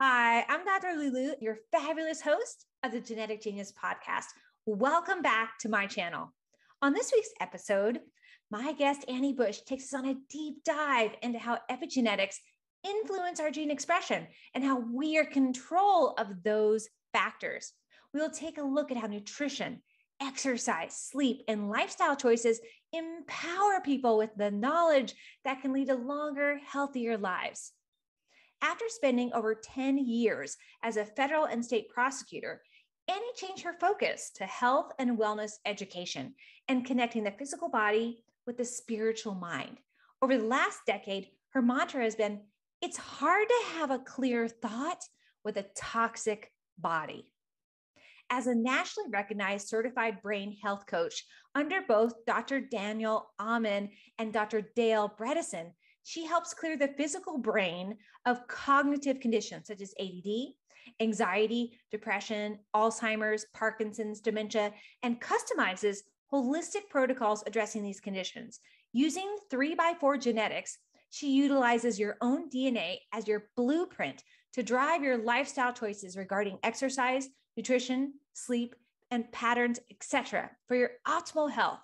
Hi, I'm Dr. Lulu, your fabulous host of the Genetic Genius podcast. Welcome back to my channel. On this week's episode, my guest Annie Bush takes us on a deep dive into how epigenetics influence our gene expression and how we are control of those factors. We will take a look at how nutrition, exercise, sleep, and lifestyle choices empower people with the knowledge that can lead to longer, healthier lives. After spending over 10 years as a federal and state prosecutor, Annie changed her focus to health and wellness education and connecting the physical body with the spiritual mind. Over the last decade, her mantra has been it's hard to have a clear thought with a toxic body. As a nationally recognized certified brain health coach under both Dr. Daniel Amen and Dr. Dale Bredesen, she helps clear the physical brain of cognitive conditions such as ADD, anxiety, depression, Alzheimer's, Parkinson's, dementia, and customizes holistic protocols addressing these conditions. Using three by four genetics, she utilizes your own DNA as your blueprint to drive your lifestyle choices regarding exercise, nutrition, sleep, and patterns, etc., for your optimal health.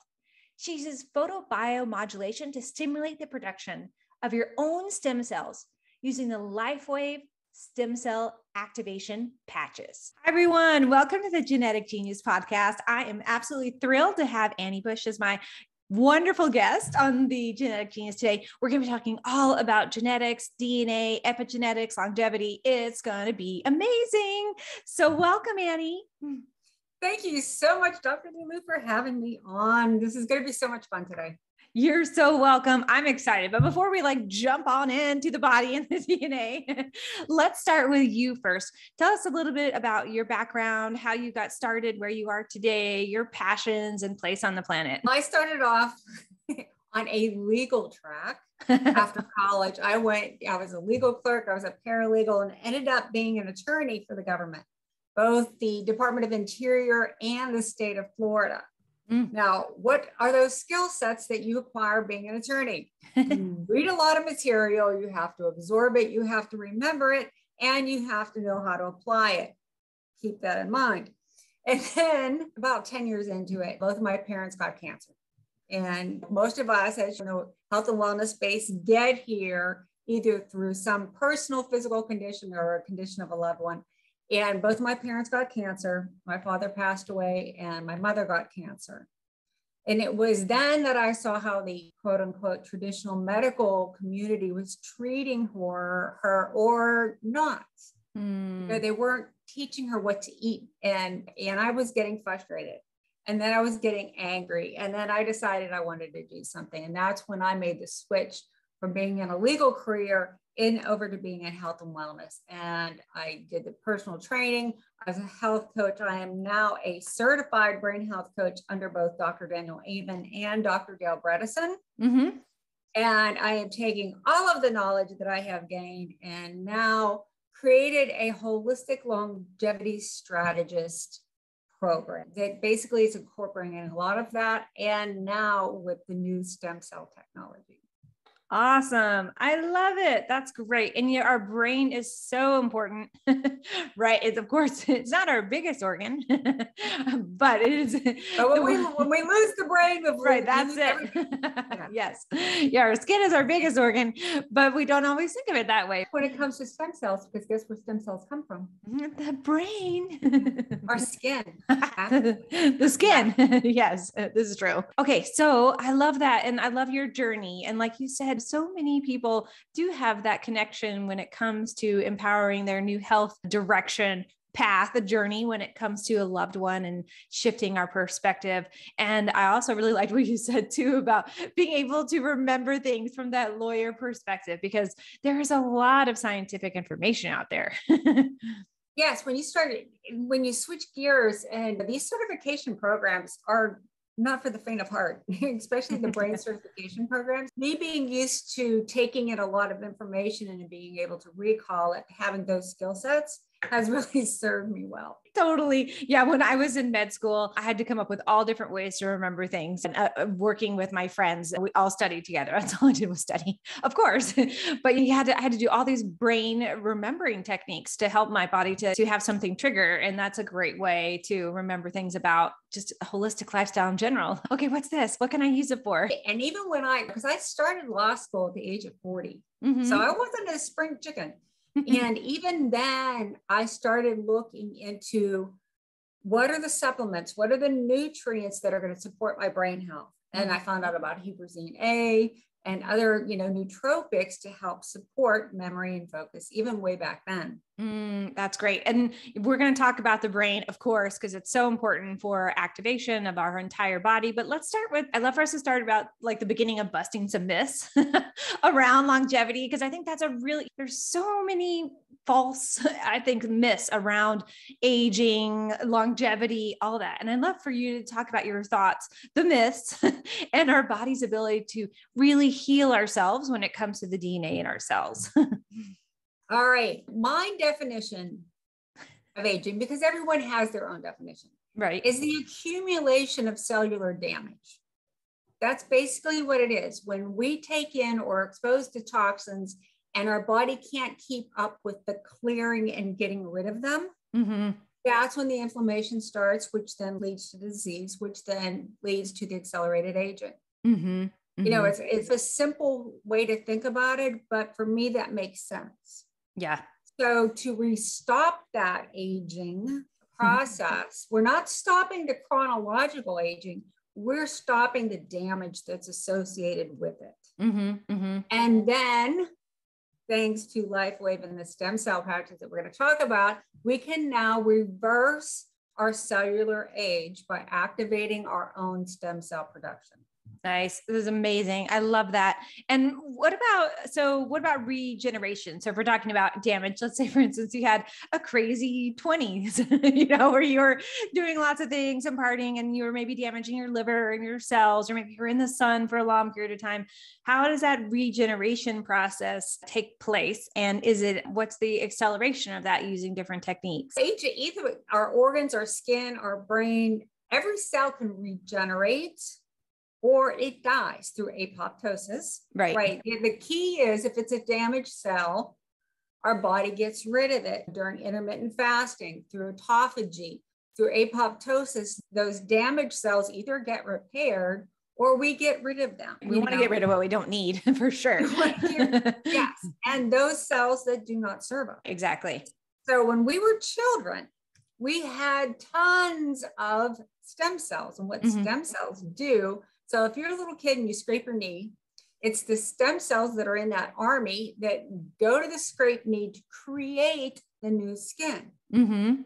She uses photobiomodulation to stimulate the production of your own stem cells using the LifeWave stem cell activation patches. Hi, everyone. Welcome to the Genetic Genius podcast. I am absolutely thrilled to have Annie Bush as my wonderful guest on the Genetic Genius today. We're going to be talking all about genetics, DNA, epigenetics, longevity. It's going to be amazing. So, welcome, Annie. Thank you so much, Dr. Lulu, for having me on. This is going to be so much fun today. You're so welcome. I'm excited. But before we like jump on into the body and the DNA, let's start with you first. Tell us a little bit about your background, how you got started, where you are today, your passions and place on the planet. I started off on a legal track after college. I went, I was a legal clerk, I was a paralegal, and ended up being an attorney for the government, both the Department of Interior and the state of Florida. Mm. Now, what are those skill sets that you acquire being an attorney? you read a lot of material, you have to absorb it, you have to remember it, and you have to know how to apply it. Keep that in mind. And then, about 10 years into it, both of my parents got cancer. And most of us, as you know, health and wellness space, get here either through some personal physical condition or a condition of a loved one. And both my parents got cancer. My father passed away, and my mother got cancer. And it was then that I saw how the quote unquote traditional medical community was treating her, her or not. Mm. You know, they weren't teaching her what to eat. And, and I was getting frustrated. And then I was getting angry. And then I decided I wanted to do something. And that's when I made the switch from being in a legal career in over to being in health and wellness. And I did the personal training as a health coach. I am now a certified brain health coach under both Dr. Daniel Amen and Dr. Dale Bredesen. Mm-hmm. And I am taking all of the knowledge that I have gained and now created a holistic longevity strategist program that basically is incorporating a lot of that and now with the new stem cell technology. Awesome. I love it. That's great. And yet our brain is so important, right? It's of course it's not our biggest organ, but it is. But when, we, when we lose the brain, right, that's it. Yeah. yes. Yeah. Our skin is our biggest organ, but we don't always think of it that way. When it comes to stem cells, because guess where stem cells come from? Mm-hmm, the brain. Mm-hmm. our skin. the skin. yes, this is true. Okay. So I love that. And I love your journey. And like you said, so many people do have that connection when it comes to empowering their new health direction path, a journey when it comes to a loved one and shifting our perspective. And I also really liked what you said too about being able to remember things from that lawyer perspective, because there is a lot of scientific information out there. yes, when you start, when you switch gears, and these certification programs are not for the faint of heart, especially the brain certification programs. Me being used to taking in a lot of information and being able to recall it, having those skill sets, has really served me well. Totally. Yeah. When I was in med school, I had to come up with all different ways to remember things. And uh, uh working with my friends, we all studied together. That's all I did was study, of course. but you had to, I had to do all these brain remembering techniques to help my body to, to have something trigger. And that's a great way to remember things about just a holistic lifestyle in general. Okay, what's this? What can I use it for? And even when I, because I started law school at the age of 40, mm-hmm. so I wasn't a spring chicken. and even then, I started looking into what are the supplements, what are the nutrients that are going to support my brain health. And mm-hmm. I found out about huperzine A and other, you know, nootropics to help support memory and focus, even way back then. Mm, that's great. And we're going to talk about the brain, of course, because it's so important for activation of our entire body. But let's start with, I'd love for us to start about like the beginning of busting some myths around longevity, because I think that's a really, there's so many false, I think, myths around aging, longevity, all that. And I'd love for you to talk about your thoughts, the myths, and our body's ability to really heal ourselves when it comes to the DNA in our cells. all right. My definition of aging, because everyone has their own definition, right, is the accumulation of cellular damage. That's basically what it is. When we take in or expose to toxins and our body can't keep up with the clearing and getting rid of them, mm-hmm. that's when the inflammation starts, which then leads to disease, which then leads to the accelerated aging. Mm-hmm. Mm-hmm. You know, mm-hmm. it's, it's a simple way to think about it, but for me, that makes sense. Yeah. So to restop that aging process, we're not stopping the chronological aging, we're stopping the damage that's associated with it. Mm-hmm, mm-hmm. And then thanks to LifeWave and the stem cell patches that we're going to talk about, we can now reverse our cellular age by activating our own stem cell production. Nice. This is amazing. I love that. And what about so what about regeneration? So if we're talking about damage, let's say for instance you had a crazy 20s, you know, where you were doing lots of things and partying and you were maybe damaging your liver and your cells, or maybe you're in the sun for a long period of time. How does that regeneration process take place? And is it what's the acceleration of that using different techniques? Either our organs, our skin, our brain, every cell can regenerate or it dies through apoptosis. Right. Right. The key is if it's a damaged cell, our body gets rid of it during intermittent fasting, through autophagy, through apoptosis. Those damaged cells either get repaired or we get rid of them. We want to get rid of what we don't need for sure. yes. And those cells that do not serve us. Exactly. So when we were children, we had tons of stem cells. And what mm-hmm. stem cells do so if you're a little kid and you scrape your knee, it's the stem cells that are in that army that go to the scrape knee to create the new skin. Mm-hmm.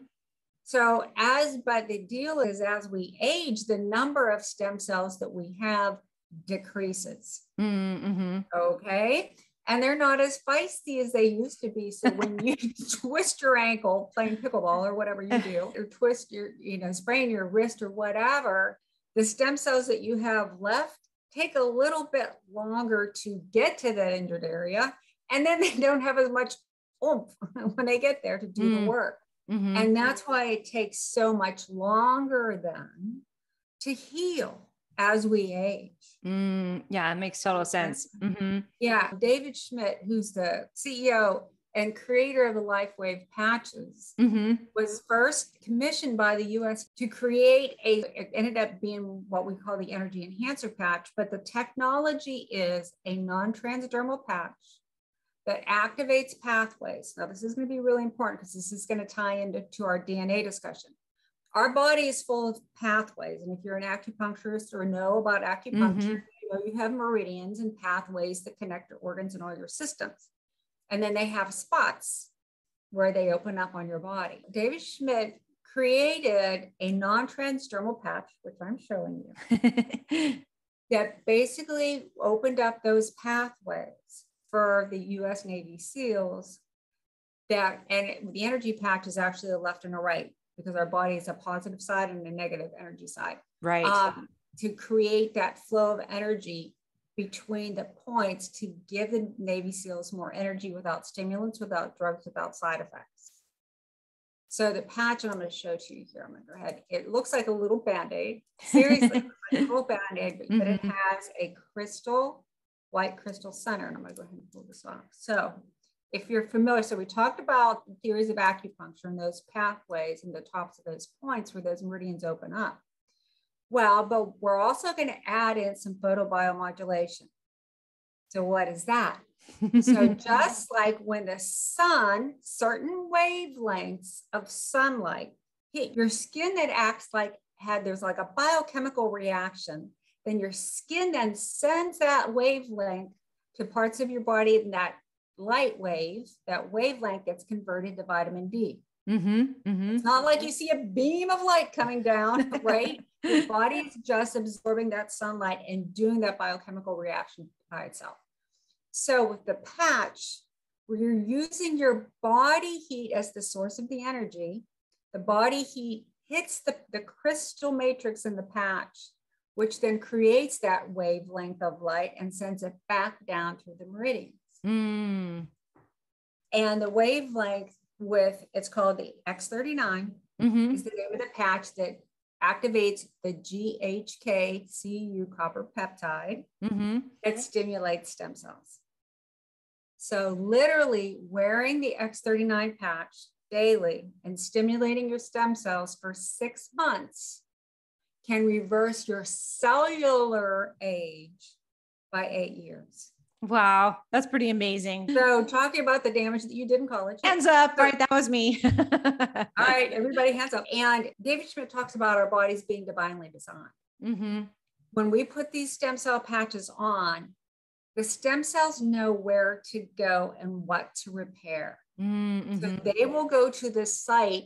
So as but the deal is as we age, the number of stem cells that we have decreases. Mm-hmm. Okay. And they're not as feisty as they used to be. So when you twist your ankle playing pickleball or whatever you do, or twist your, you know, sprain your wrist or whatever, the stem cells that you have left take a little bit longer to get to that injured area. And then they don't have as much oomph when they get there to do mm. the work. Mm-hmm. And that's why it takes so much longer then to heal as we age. Mm, yeah, it makes total sense. Mm-hmm. Yeah. David Schmidt, who's the CEO and creator of the LifeWave patches, mm-hmm. was first commissioned by the US to create a, it ended up being what we call the energy enhancer patch, but the technology is a non transdermal patch that activates pathways. Now, this is going to be really important because this is going to tie into to our DNA discussion. Our body is full of pathways. And if you're an acupuncturist or know about acupuncture, mm-hmm. you know you have meridians and pathways that connect your organs and all your systems. And then they have spots where they open up on your body. David Schmidt created a non transdermal patch, which I'm showing you, that basically opened up those pathways for the US Navy SEALs. That and the energy patch is actually a left and a right because our body is a positive side and a negative energy side. Right. Um, to create that flow of energy between the points to give the Navy SEALs more energy without stimulants, without drugs, without side effects. So the patch, I'm going to show to you here. I'm going to go ahead. It looks like a little band-aid. Seriously, a little band-aid, but, mm-hmm. but it has a crystal, white crystal center. And I'm going to go ahead and pull this off. So if you're familiar, so we talked about theories of acupuncture and those pathways and the tops of those points where those meridians open up. Well, but we're also going to add in some photobiomodulation. So what is that? so just like when the sun, certain wavelengths of sunlight hit your skin that acts like had there's like a biochemical reaction, then your skin then sends that wavelength to parts of your body and that light wave, that wavelength gets converted to vitamin D. Mm-hmm, mm-hmm. It's not like you see a beam of light coming down, right? Your body is just absorbing that sunlight and doing that biochemical reaction by itself. So with the patch, where you're using your body heat as the source of the energy, the body heat hits the, the crystal matrix in the patch, which then creates that wavelength of light and sends it back down through the meridians. Mm. And the wavelength with, it's called the X39, mm-hmm. is the name of the patch that activates the GHK-Cu copper peptide mm-hmm. that stimulates stem cells. So literally wearing the X39 patch daily and stimulating your stem cells for six months can reverse your cellular age by eight years. Wow, that's pretty amazing. So, talking about the damage that you did in college. Hands up, right? That was me. all right, everybody, hands up. And David Schmidt talks about our bodies being divinely designed. Mm-hmm. When we put these stem cell patches on, the stem cells know where to go and what to repair. Mm-hmm. So, they will go to the site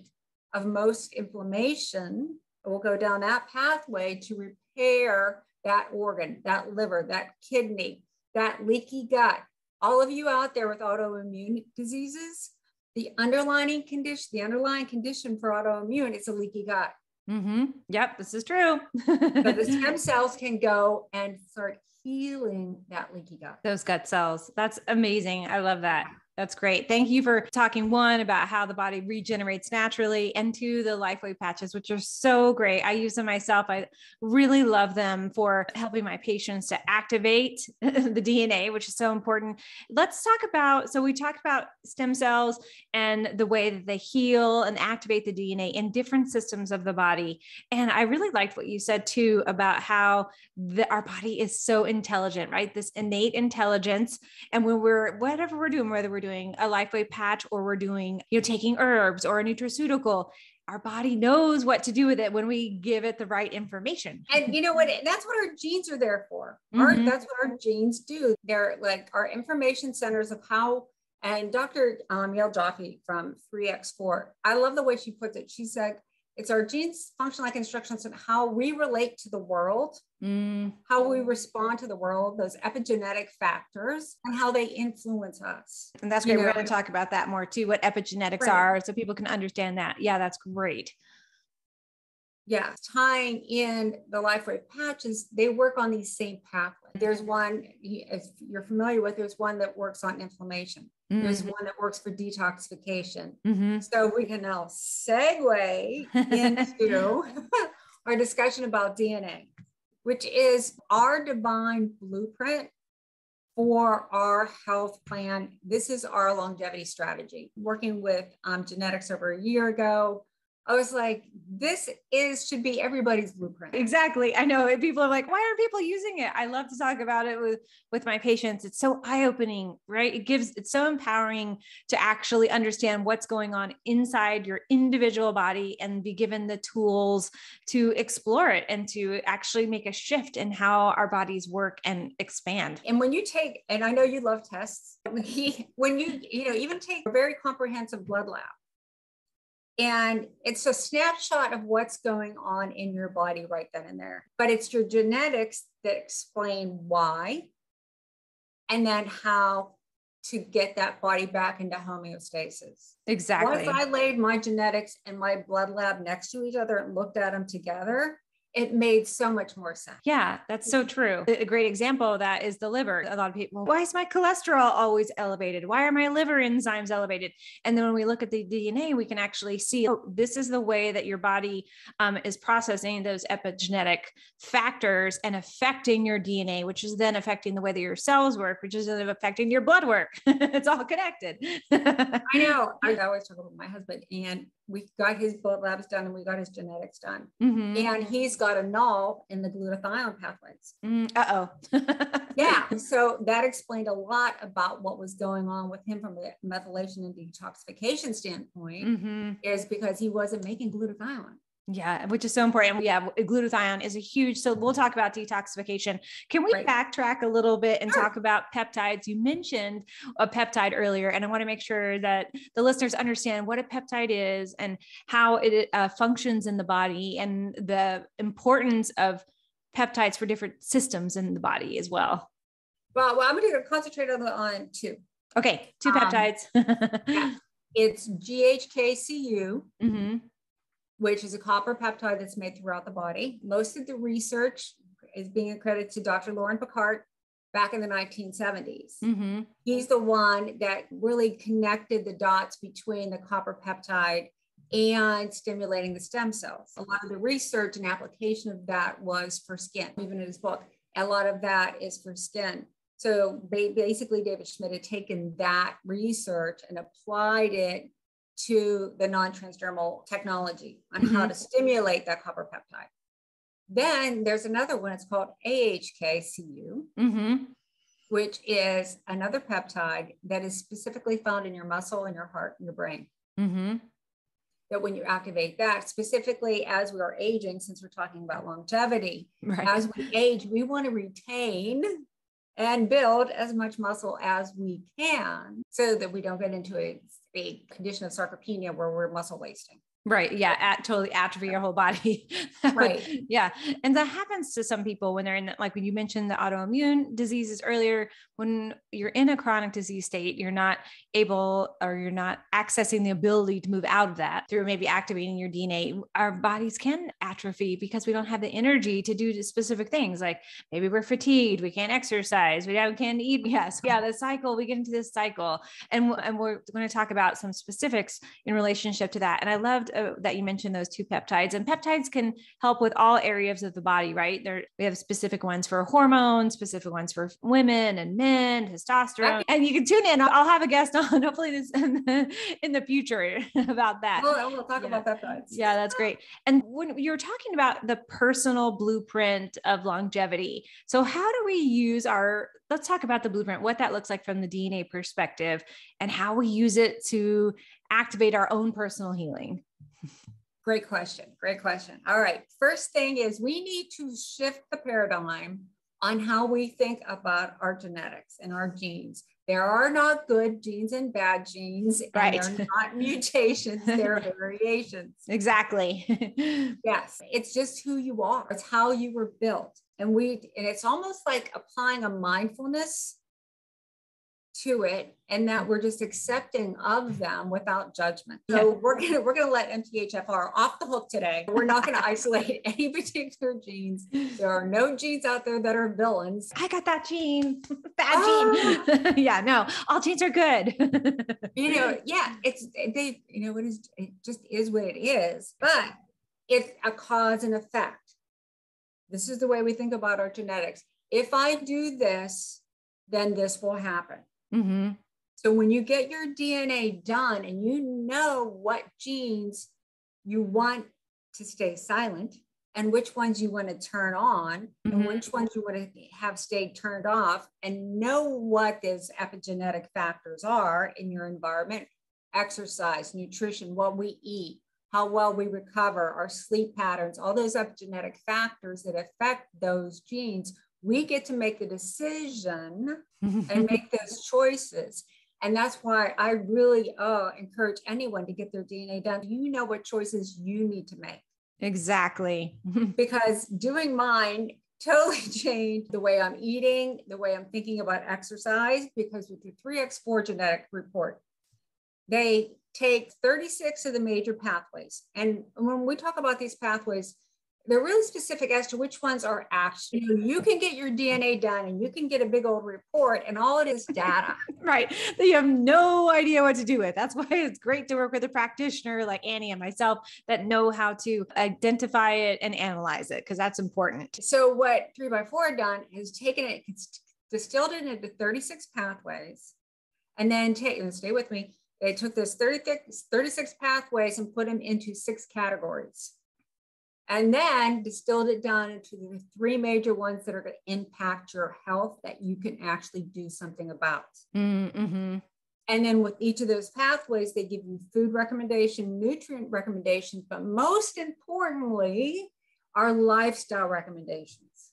of most inflammation. We'll go down that pathway to repair that organ, that liver, that kidney, that leaky gut. All of you out there with autoimmune diseases, the underlying condition, the underlying condition for autoimmune is a leaky gut. Mm-hmm. Yep, this is true. so the stem cells can go and start healing that leaky gut. Those gut cells. That's amazing. I love that. That's great. Thank you for talking one about how the body regenerates naturally and two, the LifeWave patches, which are so great. I use them myself. I really love them for helping my patients to activate the DNA, which is so important. Let's talk about so we talked about stem cells and the way that they heal and activate the DNA in different systems of the body. And I really liked what you said too about how the, our body is so intelligent, right? This innate intelligence. And when we're whatever we're doing, whether we're doing doing a LifeWave patch or we're doing, you know, taking herbs or a nutraceutical, our body knows what to do with it when we give it the right information. And you know what? That's what our genes are there for. Mm-hmm. Our, that's what our genes do. They're like our information centers of how. And Dr. Um, Yael Joffe from 3X4, I love the way she puts it. She said, it's our genes function like instructions on how we relate to the world, mm. how we respond to the world, those epigenetic factors, and how they influence us. And that's great. You We're going to talk about that more too, what epigenetics right. are, so people can understand that. Yeah, that's great. Yeah, tying in the LifeWave patches, they work on these same pathways. There's one, if you're familiar with, there's one that works on inflammation. Mm-hmm. There's one that works for detoxification. Mm-hmm. So we can now segue into our discussion about DNA, which is our divine blueprint for our health plan. This is our longevity strategy. Working with um, genetics over a year ago, I was like, this is should be everybody's blueprint. Exactly. I know people are like, why are people using it? I love to talk about it with with my patients. It's so eye-opening, right? It gives it's so empowering to actually understand what's going on inside your individual body and be given the tools to explore it and to actually make a shift in how our bodies work and expand. And when you take, and I know you love tests, when you, you know, even take a very comprehensive blood lab and it's a snapshot of what's going on in your body right then and there. But it's your genetics that explain why and then how to get that body back into homeostasis. Exactly. Once I laid my genetics and my blood lab next to each other and looked at them together, it made so much more sense. Yeah, that's so true. A great example of that is the liver. A lot of people, why is my cholesterol always elevated? Why are my liver enzymes elevated? And then when we look at the DNA, we can actually see, oh, this is the way that your body um, is processing those epigenetic factors and affecting your DNA, which is then affecting the way that your cells work, which is then affecting your blood work. it's all connected. I know. I always talk about my husband, and we got his blood labs done and we got his genetics done. Mm-hmm. And he's got a null in the glutathione pathways. Mm, uh oh. yeah. So that explained a lot about what was going on with him from a methylation and detoxification standpoint, mm-hmm. is because he wasn't making glutathione. Yeah, which is so important. Yeah, glutathione is a huge. So we'll talk about detoxification. Can we right. backtrack a little bit and sure. talk about peptides? You mentioned a peptide earlier, and I want to make sure that the listeners understand what a peptide is and how it uh, functions in the body, and the importance of peptides for different systems in the body as well. Well, well I'm going to concentrate on, on two. Okay, two um, peptides. yeah. It's GHKCU. Mm-hmm which is a copper peptide that's made throughout the body. Most of the research is being accredited to Dr. Loren Pickart back in the 1970s. Mm-hmm. He's the one that really connected the dots between the copper peptide and stimulating the stem cells. A lot of the research and application of that was for skin, even in his book. A lot of that is for skin. So basically, David Schmidt had taken that research and applied it to the non-transdermal technology on mm-hmm. how to stimulate that copper peptide. Then there's another one, it's called AHKCU, mm-hmm. which is another peptide that is specifically found in your muscle and your heart and your brain. Mm-hmm. That when you activate that, specifically as we are aging, since we're talking about longevity, right. as we age, we want to retain and build as much muscle as we can so that we don't get into a a condition of sarcopenia where we're muscle wasting. Right. Yeah. At, totally atrophy your whole body. right. yeah. And that happens to some people when they're in, like when you mentioned the autoimmune diseases earlier, when you're in a chronic disease state, you're not able or you're not accessing the ability to move out of that through maybe activating your DNA. Our bodies can atrophy because we don't have the energy to do specific things. Like maybe we're fatigued, we can't exercise, we can't eat. Yes. Yeah. The cycle, we get into this cycle. And, and we're going to talk about some specifics in relationship to that. And I loved uh, that you mentioned those two peptides and peptides can help with all areas of the body right? There we have specific ones for hormones specific ones for women and men testosterone and you can tune in. I'll have a guest on hopefully this in the, in the future about that. We'll, we'll talk yeah. about peptides. Yeah that's great. And when you're talking about the personal blueprint of longevity so how do we use our let's talk about the blueprint what that looks like from the dna perspective and how we use it to activate our own personal healing Great question. Great question. All right. First thing is we need to shift the paradigm on how we think about our genetics and our genes. There are not good genes and bad genes. Right. they're not mutations, they're variations. Exactly. yes. It's just who you are. It's how you were built. And we and it's almost like applying a mindfulness to it and that we're just accepting of them without judgment. So yeah. we're gonna we're gonna let MTHFR off the hook today. We're not gonna isolate any particular genes. There are no genes out there that are villains. I got that gene, bad oh. gene. yeah, no, all genes are good. you know, yeah, it's they, you know, it is it just is what it is, but it's a cause and effect. This is the way we think about our genetics. If I do this, then this will happen. Mm-hmm. So when you get your DNA done and you know what genes you want to stay silent and which ones you want to turn on mm-hmm. and which ones you want to have stay turned off and know what those epigenetic factors are in your environment exercise nutrition what we eat how well we recover our sleep patterns all those epigenetic factors that affect those genes we get to make the decision and make those choices. And that's why I really uh, encourage anyone to get their DNA done. You know what choices you need to make. Exactly. because doing mine totally changed the way I'm eating, the way I'm thinking about exercise, because with the 3X4 genetic report, they take 36 of the major pathways. And when we talk about these pathways, they're really specific as to which ones are actually you can get your dna done and you can get a big old report and all it is data. Right. That you have no idea what to do with. That's why it's great to work with a practitioner like annie and myself that know how to identify it and analyze it because that's important. So what 3 by 4 done is taken it distilled it into 36 pathways and then take and stay with me. They took this 36, 36 pathways and put them into six categories and then distilled it down into the three major ones that are going to impact your health that you can actually do something about. Mm-hmm. And then with each of those pathways, they give you food recommendation, nutrient recommendations, but most importantly, are lifestyle recommendations.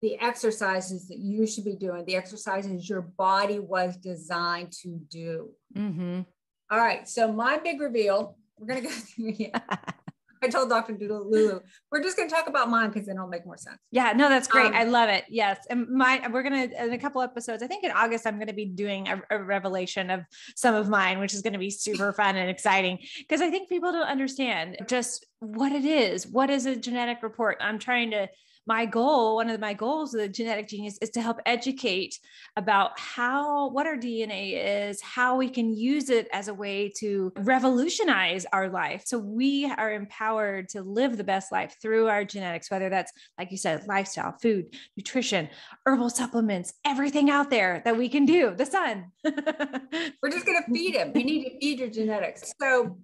The exercises that you should be doing, the exercises your body was designed to do. Mm-hmm. All right. So, my big reveal, we're going to go through. I told Dr. Doodle Lulu, we're just going to talk about mine because then it'll make more sense. Yeah, no, that's great. Um, I love it. Yes. And my, we're going to, in a couple episodes, I think in August, I'm going to be doing a, a revelation of some of mine, which is going to be super fun and exciting because I think people don't understand just what it is. What is a genetic report? I'm trying to my goal, one of my goals of the genetic genius is to help educate about how, what our DNA is, how we can use it as a way to revolutionize our life. So we are empowered to live the best life through our genetics, whether that's, like you said, lifestyle, food, nutrition, herbal supplements, everything out there that we can do, the sun. We're just going to feed him. We need to feed your genetics. So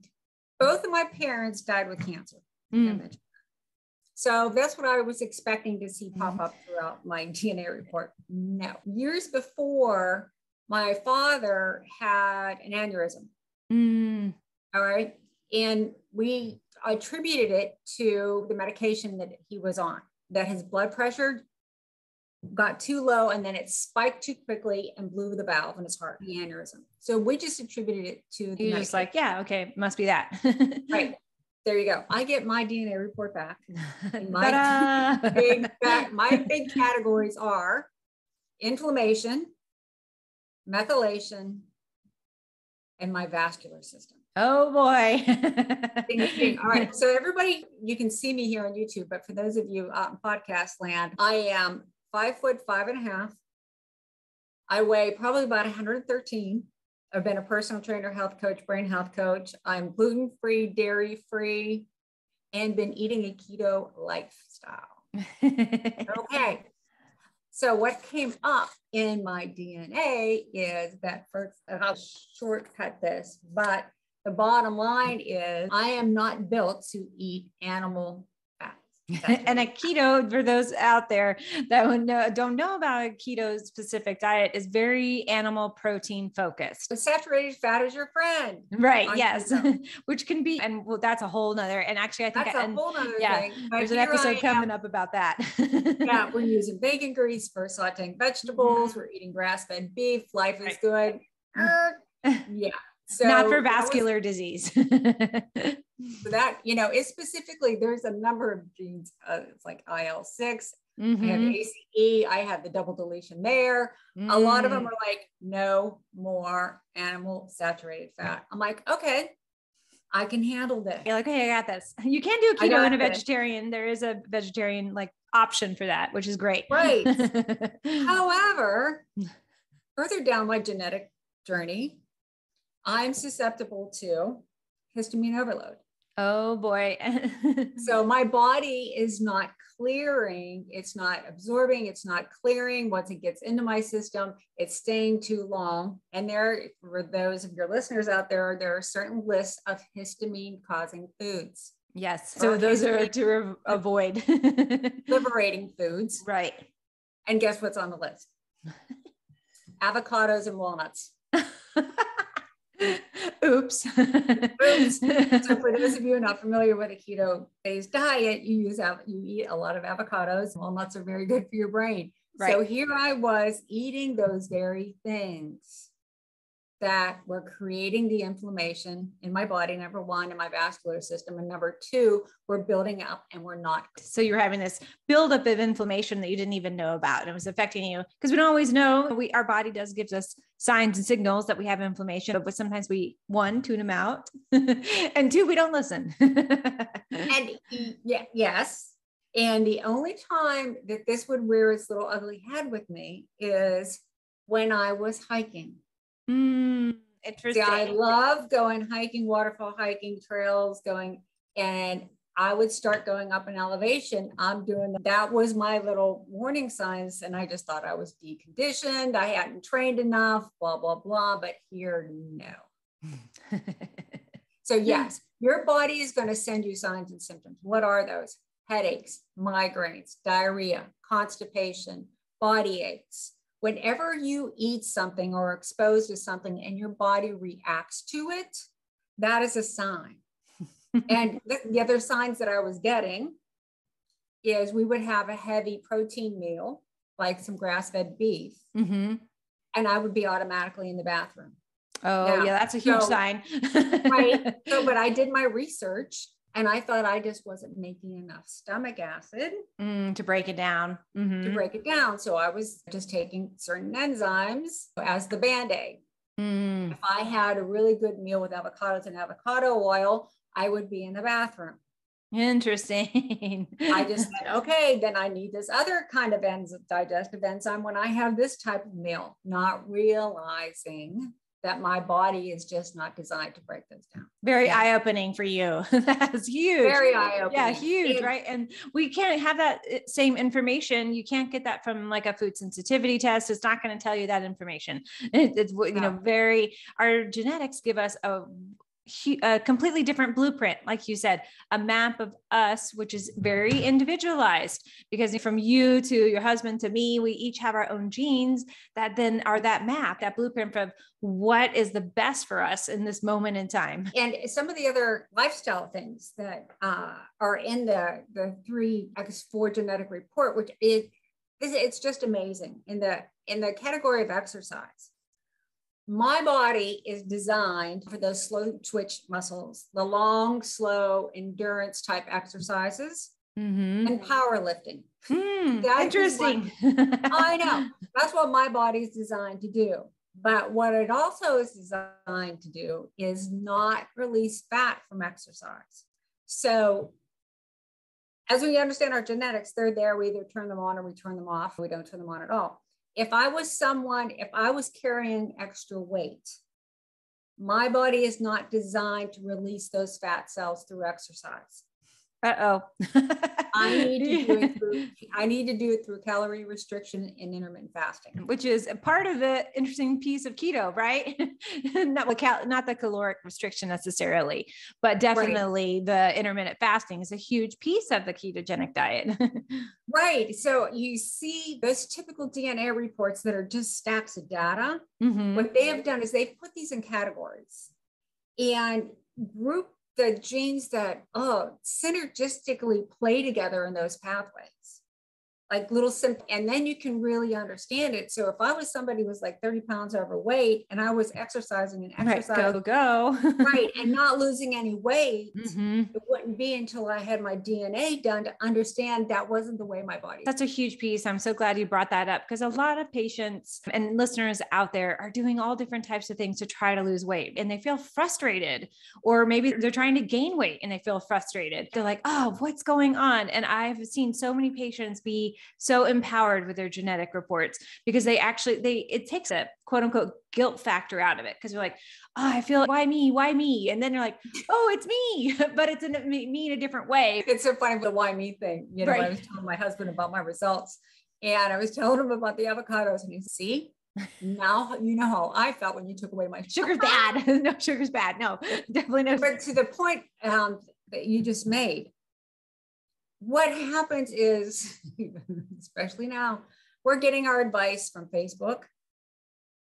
both of my parents died with cancer. Mm. So that's what I was expecting to see pop mm-hmm. up throughout my DNA report. No, years before, my father had an aneurysm. Mm. All right. And we attributed it to the medication that he was on, that his blood pressure got too low and then it spiked too quickly and blew the valve in his heart, the aneurysm. So we just attributed it to the. You're just like, yeah, okay, must be that. right there you go. I get my DNA report back. my big, my big categories are inflammation, methylation, and my vascular system. Oh boy. All right. So everybody, you can see me here on YouTube, but for those of you out in podcast land, I am five foot five and a half. I weigh probably about 113. I've been a personal trainer, health coach, brain health coach. I'm gluten free, dairy free, and been eating a keto lifestyle. okay. So, what came up in my DNA is that first, I'll shortcut this, but the bottom line is I am not built to eat animal and a keto for those out there that know, don't know about a keto specific diet is very animal protein focused. The saturated fat is your friend. Right. Yes. Which can be, and well, that's a whole nother, and actually I think, that's I, a whole nother yeah, thing. There's an episode coming up about that. yeah. We're using bacon grease for sauteing vegetables. Mm-hmm. We're eating grass fed beef. Life is good. Uh, yeah. So not for vascular was, disease. so that, you know, it's specifically, there's a number of genes. Uh, it's like IL-6, Mm-hmm. I have mm-hmm. ACE, I have the double deletion there. Mm. A lot of them mm. are like, no more animal saturated fat. I'm like, okay, I can handle this. You're like, okay, I got this. You can do a keto and a vegetarian. This. There is a vegetarian like option for that, which is great. Right. However, further down my genetic journey, I'm susceptible to histamine overload. Oh boy. so my body is not clearing, it's not absorbing, it's not clearing. Once it gets into my system, it's staying too long. And there, for those of your listeners out there, there are certain lists of histamine causing foods. Yes. So those are to re- avoid liberating foods. Right. And guess what's on the list? Avocados and walnuts. Oops. Oops. So for those of you are not familiar with a keto-based diet, you use you eat a lot of avocados. Walnuts are very good for your brain. Right. So here I was eating those very things. That we're creating the inflammation in my body, number one, in my vascular system. And number two, we're building up and we're not. So you're having this buildup of inflammation that you didn't even know about. And it was affecting you because we don't always know. We our body does gives us signs and signals that we have inflammation, but sometimes we one, tune them out, and two, we don't listen. and yeah, yes. And the only time that this would rear its little ugly head with me is when I was hiking. Mm, interesting. See, I love going hiking, waterfall hiking, trails, going, and I would start going up an elevation. I'm doing that was my little warning signs. And I just thought I was deconditioned. I hadn't trained enough, blah, blah, blah. But here, no. so, yes, your body is going to send you signs and symptoms. What are those? Headaches, migraines, diarrhea, constipation, body aches, whenever you eat something or exposed to something and your body reacts to it, that is a sign. and the, the, other signs that I was getting is we would have a heavy protein meal, like some grass fed beef, mm-hmm. and I would be automatically in the bathroom. Oh, now, yeah, that's a huge so, sign. right. So, but I did my research and I thought I just wasn't making enough stomach acid mm, to break it down. Mm-hmm. To break it down. So I was just taking certain enzymes as the band aid. Mm. If I had a really good meal with avocados and avocado oil, I would be in the bathroom. Interesting. I just said, okay, then I need this other kind of enzyme, digestive enzyme when I have this type of meal, not realizing that my body is just not designed to break those down. Very yeah. eye opening for you. That's huge. Very eye opening. Yeah, huge, right? And we can't have that eh, same information. You can't get that from like a food sensitivity test. It's not going to tell you that information. It, it's you know very our genetics give us a a completely different blueprint like you said a map of us which is very individualized because from you to your husband to me we each have our own genes that then are that map that blueprint of what is the best for us in this moment in time. And some of the other lifestyle things that uh, are in the the three i guess four genetic report which is it's just amazing in the in the category of exercise my body is designed for those slow twitch muscles, the long, slow endurance type exercises mm-hmm. and powerlifting. Mm, interesting. What, I know. That's what my body is designed to do. But what it also is designed to do is not release fat from exercise. So, as we understand our genetics, they're there. We either turn them on or we turn them off. We don't turn them on at all if I was someone, if I was carrying extra weight, my body is not designed to release those fat cells through exercise. Uh oh. I need to do it through I need to do it through calorie restriction and intermittent fasting, which is a part of the interesting piece of keto, right? not the cal- not the caloric restriction necessarily, but definitely right. the intermittent fasting is a huge piece of the ketogenic diet. right. So you see those typical DNA reports that are just stacks of data. Mm-hmm. What they have done is they've put these in categories and group the genes that oh synergistically play together in those pathways like little simple and then you can really understand it. So if i was somebody who was like 30 pounds overweight and i was exercising and exercising right, go go. Right and not losing any weight mm-hmm. it wouldn't be until i had my dna done to understand that wasn't the way my body that's a huge piece. I'm so glad you brought that up because a lot of patients and listeners out there are doing all different types of things to try to lose weight and they feel frustrated or maybe they're trying to gain weight and they feel frustrated. They're like oh what's going on? And i've seen so many patients be so empowered with their genetic reports because they actually they it takes a quote unquote guilt factor out of it because you're like oh i feel like, why me why me and then you're like oh it's me but it's in a, me in a different way it's so funny with the why me thing you know right. i was telling my husband about my results and i was telling him about the avocados and he see now you know how I felt when you took away my sugar's bad. no, sugar's bad. No, definitely no. But to the point um, that you just made, what happens is, especially now, we're getting our advice from Facebook,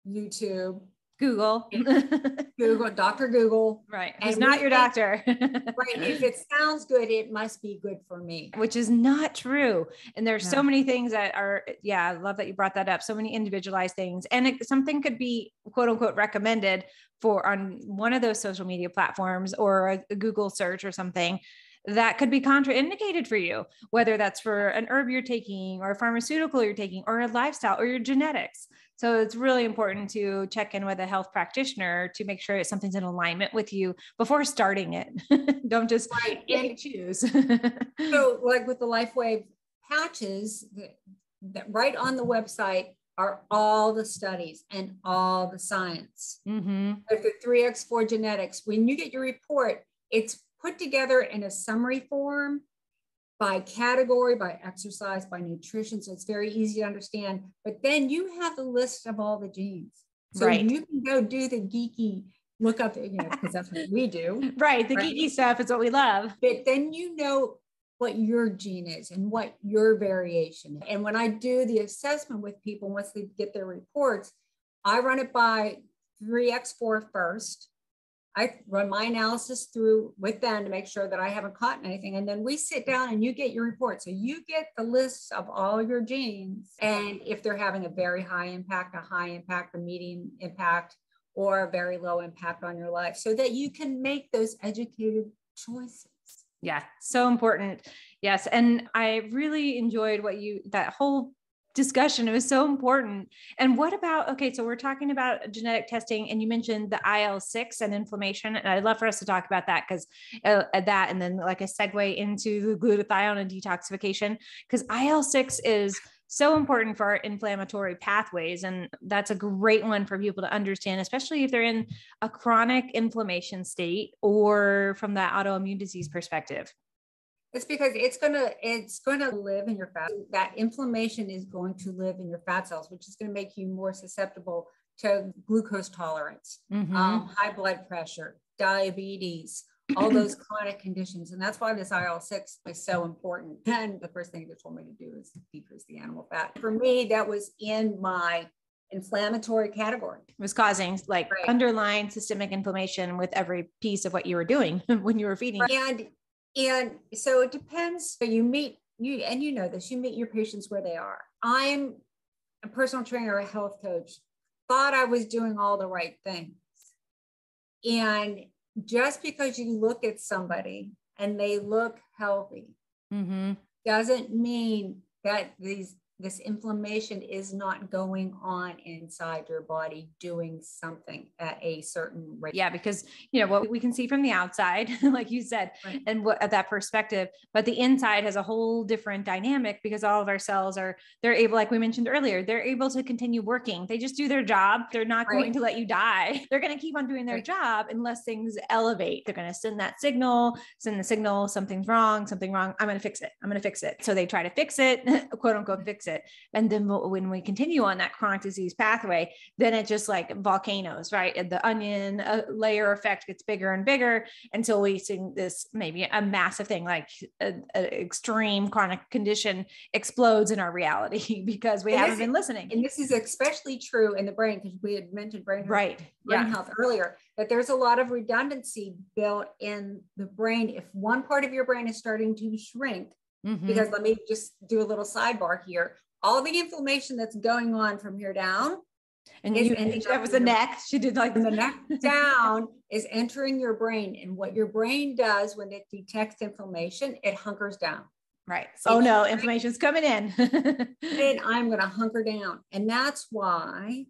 YouTube, Google. Google, Dr. Google. Right. It's not your doctor. right. If it sounds good, it must be good for me. Which is not true. And there's no. so many things that are, yeah, I love that you brought that up. So many individualized things. And it, something could be quote unquote recommended for on one of those social media platforms or a, a Google search or something that could be contraindicated for you, whether that's for an herb you're taking or a pharmaceutical you're taking or a lifestyle or your genetics. So it's really important to check in with a health practitioner to make sure something's in alignment with you before starting it. Don't just right. and choose. so, like with the LifeWave patches, that right on the website are all the studies and all the science. Mm-hmm. Like the 3x4 genetics, when you get your report, it's put together in a summary form by category, by exercise, by nutrition. So it's very easy to understand. But then you have the list of all the genes. So right. you can go do the geeky look up, you know, because that's what we do. Right. The right? geeky stuff is what we love. But then you know what your gene is and what your variation is. And when I do the assessment with people, once they get their reports, I run it by 3x4 first I run my analysis through with them to make sure that I haven't caught anything. And then we sit down and you get your report. So you get the list of all your genes. And if they're having a very high impact, a high impact, a medium impact, or a very low impact on your life, so that you can make those educated choices. Yeah, so important. Yes. And I really enjoyed what you, that whole discussion. It was so important. And what about, okay, so we're talking about genetic testing and you mentioned the IL 6 and inflammation. And I'd love for us to talk about that because uh, that, and then like a segue into the glutathione and detoxification, because IL 6 is so important for our inflammatory pathways. And that's a great one for people to understand, especially if they're in a chronic inflammation state or from that autoimmune disease perspective. It's because it's gonna it's gonna live in your fat. That inflammation is going to live in your fat cells, which is going to make you more susceptible to glucose tolerance, mm-hmm. um, high blood pressure, diabetes, all those chronic conditions. And that's why this IL 6 is so important. And the first thing they told me to do is decrease the animal fat. For me, that was in my inflammatory category. It was causing like right. underlying systemic inflammation with every piece of what you were doing when you were feeding. And and so it depends. So you meet you, and you know this, you meet your patients where they are. I'm a personal trainer, a health coach, thought I was doing all the right things. And just because you look at somebody and they look healthy mm-hmm. doesn't mean that these this inflammation is not going on inside your body doing something at a certain rate. Yeah, because you know what we can see from the outside, like you said, right. and what at that perspective, but the inside has a whole different dynamic because all of our cells are they're able, like we mentioned earlier, they're able to continue working. They just do their job. They're not right. going to let you die. They're going to keep on doing their right. job unless things elevate. They're going to send that signal, send the signal, something's wrong, something wrong. I'm going to fix it. I'm going to fix it. So they try to fix it, quote unquote, fix it it. And then when we continue on that chronic disease pathway, then it just like volcanoes, right? The onion uh, layer effect gets bigger and bigger until we see this maybe a massive thing like an extreme chronic condition explodes in our reality because we and haven't been listening. And this is especially true in the brain because we had mentioned brain right. brain yeah. health earlier that there's a lot of redundancy built in the brain. If one part of your brain is starting to shrink, Mm-hmm. Because let me just do a little sidebar here. All the inflammation that's going on from here down. And you, that was the neck. She did like the neck down is entering your brain. And what your brain does when it detects inflammation, it hunkers down. Right. So oh no, inflammation's coming in. and I'm going to hunker down. And that's why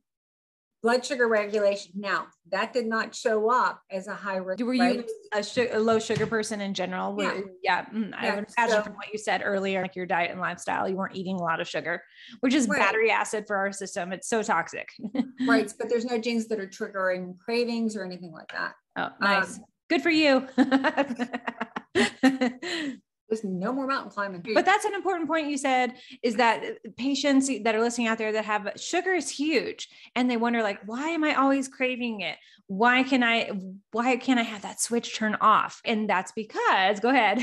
blood sugar regulation. Now, that did not show up as a high risk. Were you a, a, low sugar person in general? Yeah. yeah. Mm, I would imagine so, from what you said earlier, like your diet and lifestyle, you weren't eating a lot of sugar, which is right. battery acid for our system. It's so toxic. right. But there's no genes that are triggering cravings or anything like that. Oh, nice. Um, Good for you. there's no more mountain climbing. But that's an important point you said is that patients that are listening out there that have sugar is huge and they wonder like why am I always craving it? Why can I why can't I have that switch turn off? And that's because go ahead.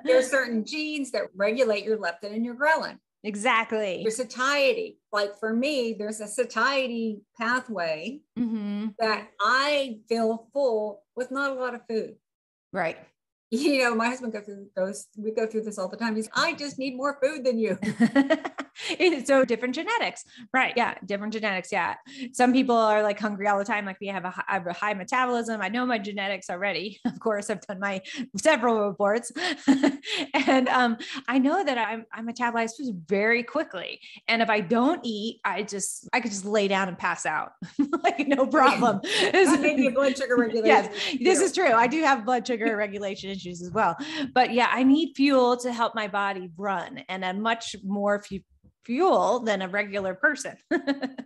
There are certain genes that regulate your leptin and your ghrelin. exactly. Your satiety. Like for me, there's a satiety pathway Mm-hmm. that I feel full with not a lot of food. Right. You know, my husband goes through goes, we go through this all the time. He's, I just need more food than you. It's so different genetics, right? Yeah, different genetics. Yeah, some people are like hungry all the time. Like we have a, have a high metabolism. I know my genetics already. Of course, I've done my several reports, and um, I know that I'm I metabolize food very quickly. And if I don't eat, I just I could just lay down and pass out, like no problem. That may a blood sugar regulation. Yes, this is true. I do have blood sugar regulation issues as well. But yeah, I need fuel to help my body run and a much more fu- fuel than a regular person.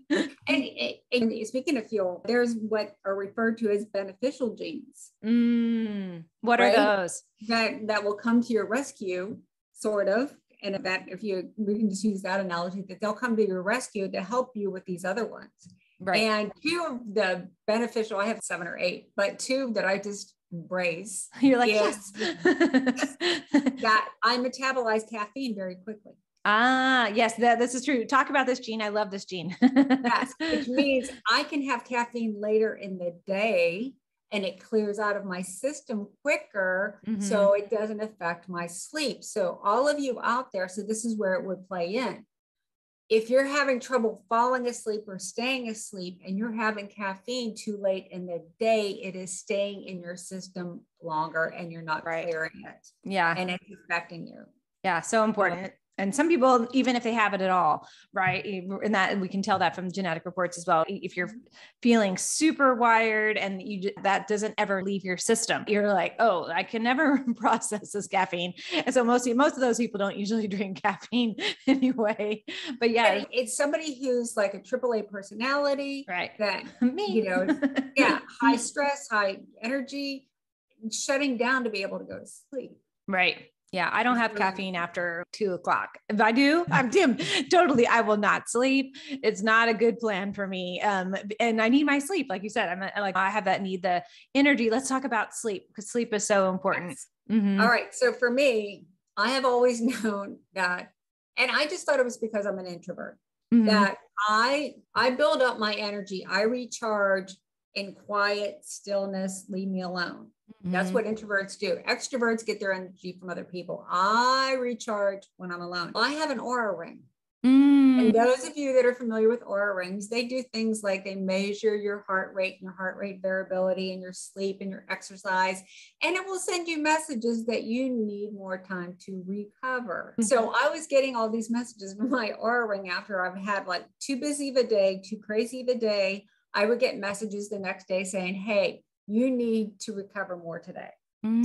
And, and- and speaking of fuel, there's what are referred to as beneficial genes Mm, what Right? are those? that that will come to your rescue, sort of. And if that if you we can just use that analogy that they'll come to your rescue to help you with these other ones. Right. And two of the beneficial, I have seven or eight, but two that I just embrace You're like, Yes. that I metabolize caffeine very quickly. ah, yes, that, this is true. Talk about this gene. I love this gene. Yes, which means I can have caffeine later in the day and it clears out of my system quicker so it doesn't affect my sleep. So, all of you out there, so this is where it would play in. If you're having trouble falling asleep or staying asleep and you're having caffeine too late in the day, it is staying in your system longer and you're not Right. clearing it yeah. and it's affecting you. Yeah, so important. And some people, even if they have it at all, right? And that we can tell that from genetic reports as well. If you're mm-hmm. feeling super wired and you that doesn't ever leave your system, you're like, oh, I can never process this caffeine. And so most most of those people don't usually drink caffeine anyway. But yeah, it's somebody who's like a AAA personality right. that Me, you know, yeah, high mm-hmm. stress, high energy, shutting down to be able to go to sleep. Right. Yeah, I don't have caffeine after two o'clock. If I do, I'm dim. Totally, I will not sleep. It's not a good plan for me. Um, and I need my sleep, like you said. I'm a- like I have that need, the energy. Let's talk about sleep because sleep is so important. Yes. Mhm. All right. So for me, I have always known that, and I just thought it was because I'm an introvert, Mhm. that I I build up my energy. I recharge in quiet stillness, leave me alone. That's Mhm. what introverts do. Extroverts get their energy from other people. I recharge when I'm alone. I have an Oura ring. Mm. And those of you that are familiar with Oura rings, they do things like they measure your heart rate and your heart rate variability and your sleep and your exercise. And it will send you messages that you need more time to recover. So I was getting all these messages from my Oura ring after I've had like too busy of a day, too crazy of a day. I would get messages the next day saying, Hey, you need to recover more today.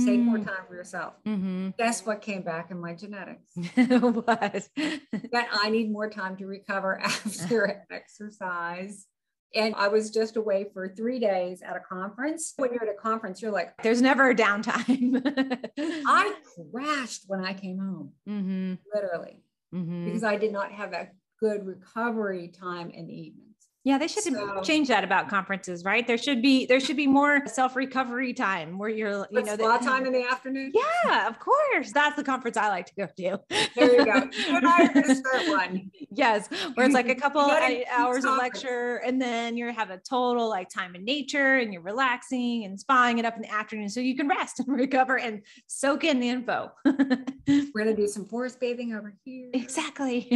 Take more Mm. time for yourself. Mhm. Guess what came back in my genetics? what? that I need more time to recover after exercise. And I was just away for three days at a conference. When you're at a conference, you're like, There's never a downtime. I crashed when I came home, hmm literally, hmm because I did not have a good recovery time in the evenings. Yeah, they should So- change that about conferences, right? There should be there should be more self recovery time where you're, you know, spa time in the afternoon. Yeah, of course. That's the conference I like to go to. There you go. You and I are going to start one. yes, where it's like a couple You gotta keep hours of lecture, and then you have a total like time in nature, and you're relaxing and spying it up in the afternoon, so you can rest and recover and soak in the info. We're going to do some forest bathing over here. exactly.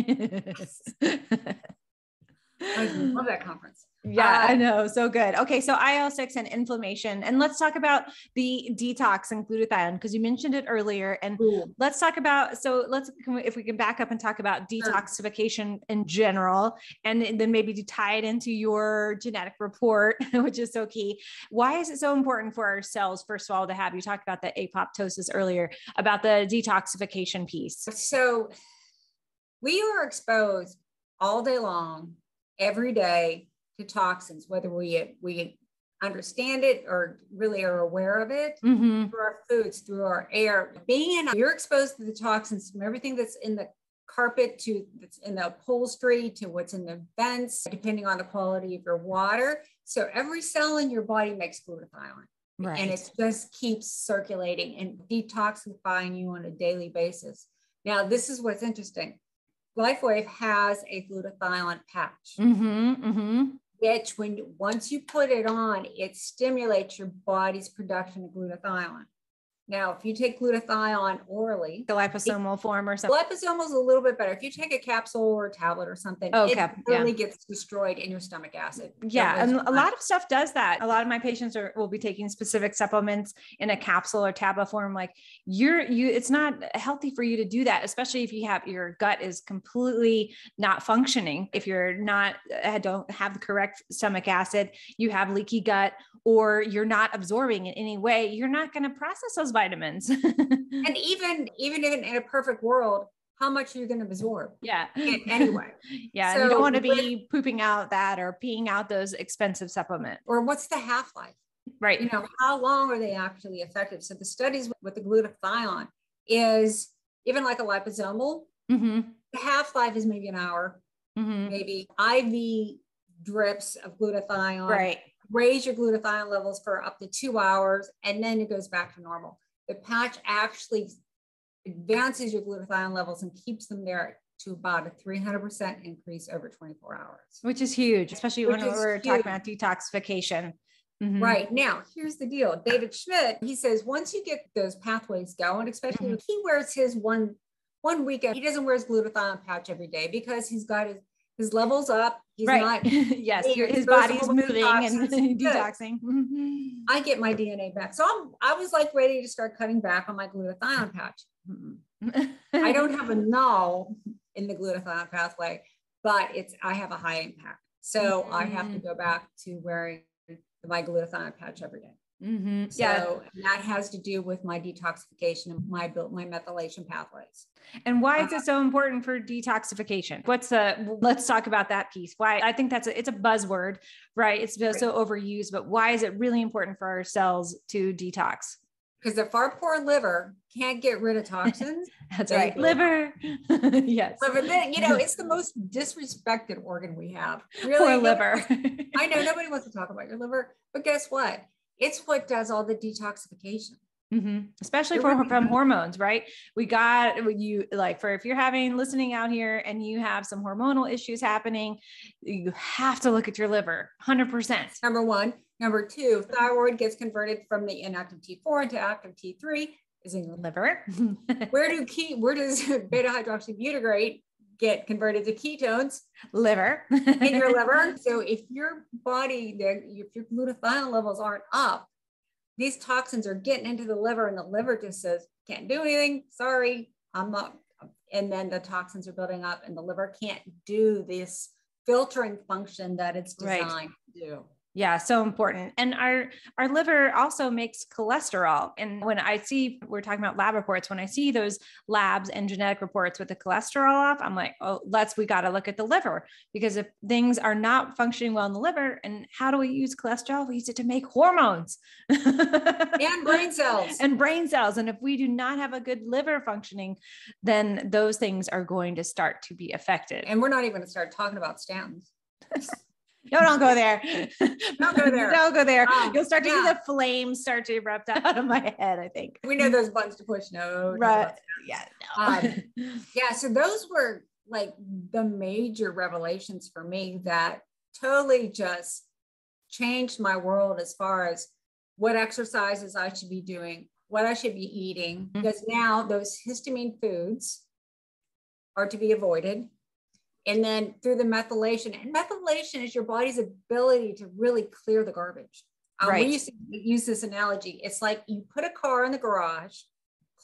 I love that conference. Yeah, I Uh, know. So good. Okay. So IL 6 and inflammation. And let's talk about the detox and glutathione because you mentioned it earlier. And Ooh. let's talk about so let's can we- if we can back up and talk about detoxification in general and then maybe to tie it into your genetic report which is so key why is it so important for our cells first of all to have you talked about the apoptosis earlier about the detoxification piece So we are exposed all day long, every day to toxins, whether we we understand it or really are aware of it Mhm. through our foods, through our air. Being in, you're exposed to the toxins from everything that's in the carpet to that's in the upholstery to what's in the vents, depending on the quality of your water. So every cell in your body makes glutathione right and it just keeps circulating and detoxifying you on a daily basis. Now, this is what's interesting. LifeWave has a glutathione patch, Mm-hmm, mm-hmm. which when once you put it on, it stimulates your body's production of glutathione. Now, if you take glutathione orally, The liposomal form or something. liposomal is a little bit better. If you take a capsule or a tablet or something, Oh, it cap- yeah. gets destroyed in your stomach acid. Yeah, and a lot of stuff does that. A lot of my patients are will be taking specific supplements in a capsule or tablet form. Like you're you, it's not healthy for you to do that, especially if you have your gut is completely not functioning. If you're not uh, don't have the correct stomach acid, you have leaky gut, or you're not absorbing in any way, you're not going to process those vitamins. and even even in, in a perfect world, how much are you going to absorb? yeah. Anyway. Yeah, and you don't want to be pooping out that or peeing out those expensive supplement. Or what's the half life? Right. You know, how long are they actually effective? So the studies with the glutathione is even like a liposomal, hmm the half life is maybe an hour, hmm maybe IV drips of glutathione. Right. raise your glutathione levels for up to two hours, and then it goes back to normal. The patch actually advances your glutathione levels and keeps them there to about a 300% increase over 24 hours. which is huge, especially when Which is we're huge. talking about detoxification. Mhm. Right now, here's the deal. David Schmidt, he says once you get those pathways going, especially Mhm. he wears his one one weekend, he doesn't wear his glutathione patch every day because he's got his his levels up. He's right. not. yes, his body's moving and detoxing. Mhm. I get my DNA back, so I'm I was like ready to start cutting back on my glutathione patch. I don't have a null in the glutathione pathway, but it's I have a high impact. So I have to Mm. go back to wearing my glutathione patch every day. Mhm. So Yeah. that has to do with my detoxification and my built my methylation pathways. And why Uh, is it so important for detoxification? What's the let's talk about that piece. Why I think that's a, it's a buzzword, right? It's been so overused, but why is it really important for our cells to detox? Because if our poor liver can't get rid of toxins, That's right. Liver. yes. liver, then, you know, it's the most disrespected organ we have. Really, Poor liver. I know nobody wants to talk about your liver, but guess what? It's what does all the detoxification. Mhm. Especially for from hormones, right? We got you like for if you're having listening out here and you have some hormonal issues happening, you have to look at your liver 100%. Number one. Number two, thyroid gets converted from the inactive T4 into active T3 is in your Liver. where do key where does beta hydroxybutyrate get converted to ketones liver. in your liver so if your body if your glutathione levels aren't up these toxins are getting into the liver and the liver just says can't do anything sorry i'm not and then the toxins are building up and the liver can't do this filtering function that it's Right. designed to do Yeah, so important. And our our liver also makes cholesterol. And when I see we're talking about lab reports, when I see those labs and genetic reports with the cholesterol off, I'm like, oh, let's we got to look at the liver because if things are not functioning well in the liver, and how do we use cholesterol? We use it to make hormones and brain cells and brain cells. And if we do not have a good liver functioning, then those things are going to start to be affected. and we're not even going to start talking about statins No, don't go there. Don't go there. don't go there. Um, You'll start to see the flames start to erupt out of my head, I think. we know those buttons to push no no Right. buttons. Yeah. No. Um, yeah so those were like the major revelations for me that totally just changed my world as far as what exercises i should be doing what i should be eating Mhm. because now those histamine foods are to be avoided and then through the methylation and methylation is your body's ability to really clear the garbage um, Right. we used to use this analogy it's like you put a car in the garage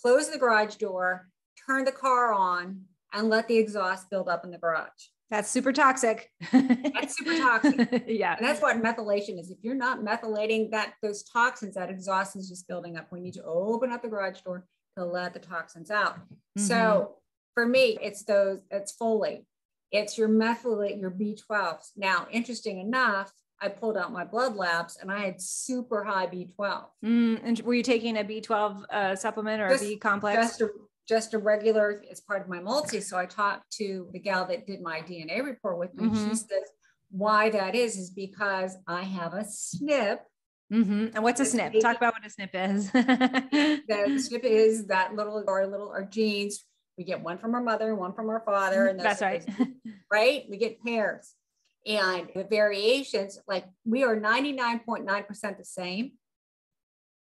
close the garage door turn the car on and let the exhaust build up in the garage. That's super toxic. That's super toxic. yeah. And that's what methylation is. If you're not methylating that those toxins, that exhaust is just building up. We need to open up the garage door to let the toxins out. Mm-hmm. So for me, it's those, it's folate. It's your methylate, your B12s. Now, interesting enough, I pulled out my blood labs and I had super high B12. Mm, and were you taking a B12 uh, supplement or Just- a B complex? just a just a regular as part of my multi. So I talked to the gal that did my DNA report with me. Mhm. She says why that is is because I have a SNP. Mhm. And what's a maybe. Talk about what a snip is. The SNP is that little our little our genes We get one from our mother and one from our father. Mm-hmm. And that's right. right? We get pairs. And the variations, like we are 99.9% the same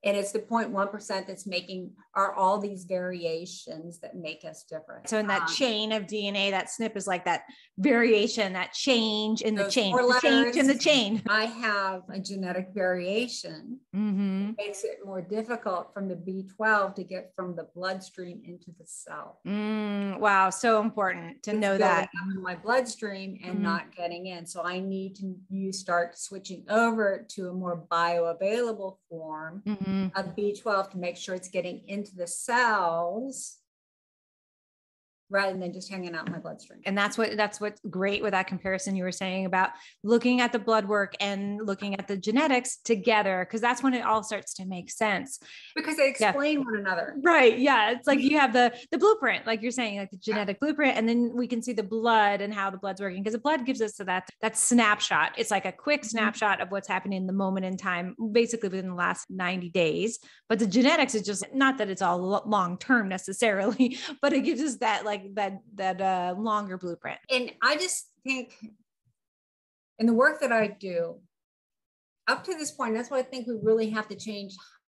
and it's the 0.1% that's making are all these variations that make us different. So in that um, chain of dna that snp is like that variation that change in the chain the change in the chain. I have a genetic variation. Mm-hmm. makes it more difficult from the b12 to get from the bloodstream into the cell. Mm, wow so important to it's know that. in my bloodstream and mm-hmm. not getting in. So i need to you start switching over to a more bioavailable form mm-hmm mm-hmm. of B12 to make sure it's getting into the cells rather than just hanging out in my bloodstream. And that's what that's what's great with that comparison you were saying about looking at the blood work and looking at the genetics together because that's when it all starts to make sense. Because they explain yeah. one another. Right. Yeah. It's like you have the the blueprint, like you're saying, like the genetic yeah. blueprint, and then we can see the blood and how the blood's working because the blood gives us that that snapshot. It's like a quick mm-hmm. snapshot of what's happening in the moment in time, basically within the last 90 days. But the genetics is just not that it's all long term necessarily, but it gives us that like like that that uh, longer blueprint. And I just think in the work that I do, up to this point, that's why I think we really have to change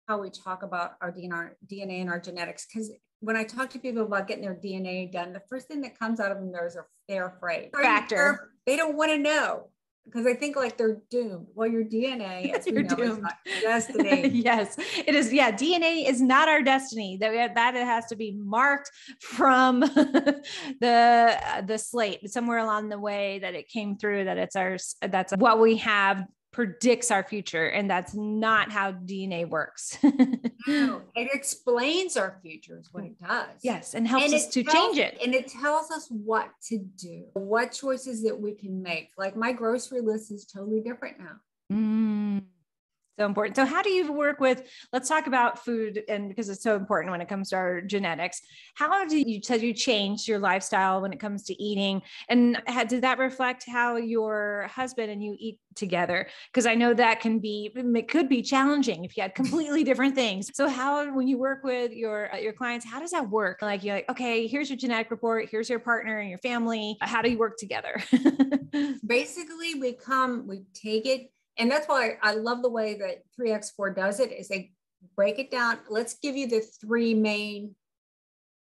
how we talk about our DNA, DNA and our genetics. Because when I talk to people about getting their DNA done, the first thing that comes out of them is they're afraid. Factor. They don't want to know because I think like they're doomed. Well, your DNA, as You're doomed. destiny. yes, it is. Yeah, DNA is not our destiny. That that it has to be marked from the uh, the slate somewhere along the way that it came through. That it's ours. that's what we have predicts our future and that's not how dna works. No, it explains our future is what it does. Yes and helps and us to tells, change it. and it tells us what to do what choices that we can make. Like my grocery list is totally different now. Mm so important. So how do you work with, let's talk about food and because it's so important when it comes to our genetics. How do you said you change your lifestyle when it comes to eating? And how, did that reflect how your husband and you eat together? Because I know that can be, it could be challenging if you had completely different things. So how, when you work with your, uh, your clients, how does that work? Like you're like, okay, here's your genetic report. Here's your partner and your family. How do you work together? Basically we come, we take it and that's why I love the way that 3x4 does it is they break it down. Let's give you the three main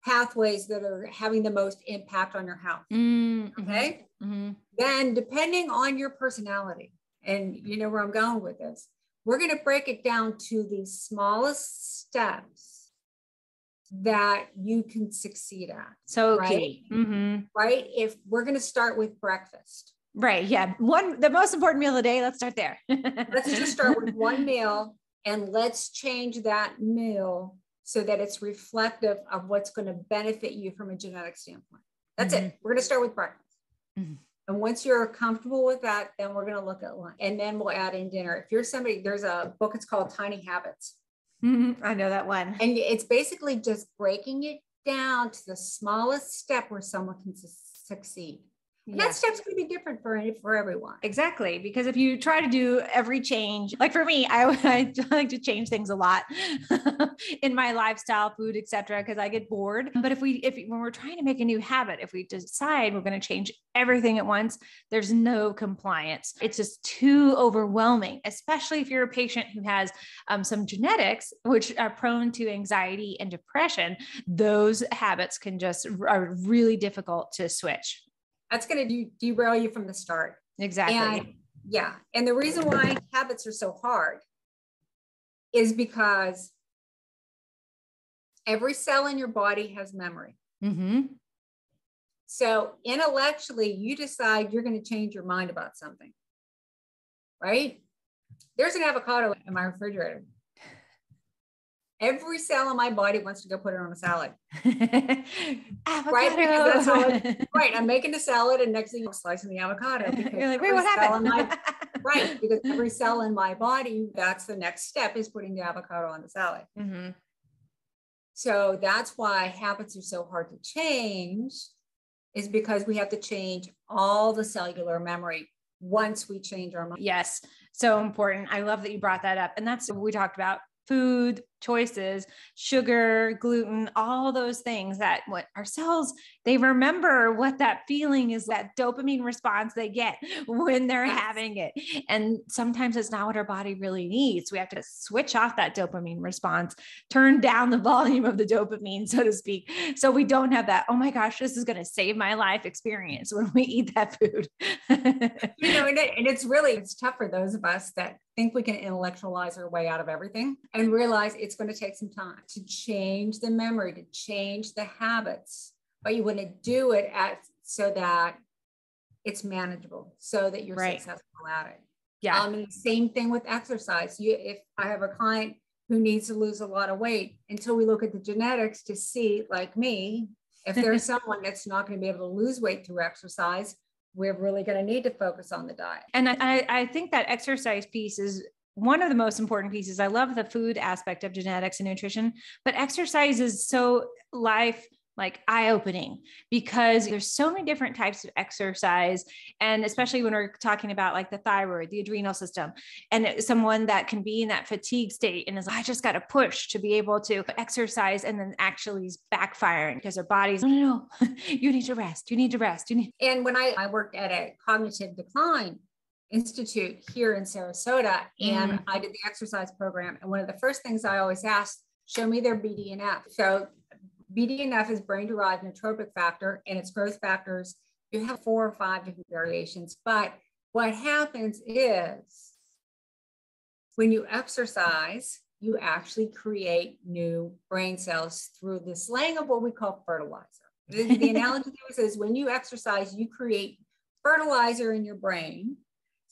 pathways that are having the most impact on your health. Mm-hmm. Okay. Mm-hmm. Then, depending on your personality, and you know where I'm going with this, we're going to break it down to the smallest steps that you can succeed at. So, right? Mm-hmm. Right. If we're going to start with breakfast, Right. Yeah. One, the most important meal of the day. Let's start there. let's just start with one meal and let's change that meal so that it's reflective of what's going to benefit you from a genetic standpoint. That's mm-hmm. it. We're going to start with breakfast. Mm-hmm. And once you're comfortable with that, then we're going to look at lunch and then we'll add in dinner. If you're somebody, there's a book, it's called Tiny Habits. Mm-hmm. I know that one. And it's basically just breaking it down to the smallest step where someone can su- succeed. And that step's going to be different for for everyone. Exactly, because if you try to do every change, like for me, I, I like to change things a lot in my lifestyle, food, etc., because I get bored. But if we, if when we're trying to make a new habit, if we decide we're going to change everything at once, there's no compliance. It's just too overwhelming, especially if you're a patient who has um, some genetics which are prone to anxiety and depression. Those habits can just are really difficult to switch that's going to derail you from the start. Exactly. And, yeah. And the reason why habits are so hard is because every cell in your body has memory. Mm-hmm. So intellectually, you decide you're going to change your mind about something, right? There's an avocado in my refrigerator. Every cell in my body wants to go put it on a salad. right? Because that's what, right. I'm making a salad and next thing I'm slicing the avocado. You're like, wait, what happened? My, right. Because every cell in my body, that's the next step is putting the avocado on the salad. Mm-hmm. So that's why habits are so hard to change is because we have to change all the cellular memory once we change our mind. Yes. So important. I love that you brought that up. And that's what we talked about food, choices sugar gluten all those things that what our cells they remember what that feeling is that dopamine response they get when they're having it. And sometimes it's not what our body really needs. We have to switch off that dopamine response turn down the volume of the dopamine so to speak so we don't have that oh my gosh this is going to save my life experience when we eat that food. You know and, it, and it's really it's tough for those of us that think we can intellectualize our way out of everything and realize it's going to take some time to change the memory, to change the habits. But you want to do it at so that it's manageable, so that you're right. successful at it. Yeah. Um, and the same thing with exercise. You, if I have a client who needs to lose a lot of weight, until we look at the genetics to see, like me, if there's someone that's not going to be able to lose weight through exercise, we're really going to need to focus on the diet. And I, I think that exercise piece is one of the most important pieces. I love the food aspect of genetics and nutrition, but exercise is so life like eye opening because there's so many different types of exercise and especially when we're talking about like the thyroid the adrenal system and someone that can be in that fatigue state and is like, I just got to push to be able to exercise and then actually is backfiring because their body's no no no you need to rest you need to rest you need and when I, I worked at a cognitive decline institute here in Sarasota and mm. I did the exercise program and one of the first things I always asked show me their BDNF so BDNF is brain derived neurotrophic factor and its growth factors. You have four or five different variations. But what happens is when you exercise, you actually create new brain cells through the slang of what we call fertilizer. The, the analogy is when you exercise, you create fertilizer in your brain.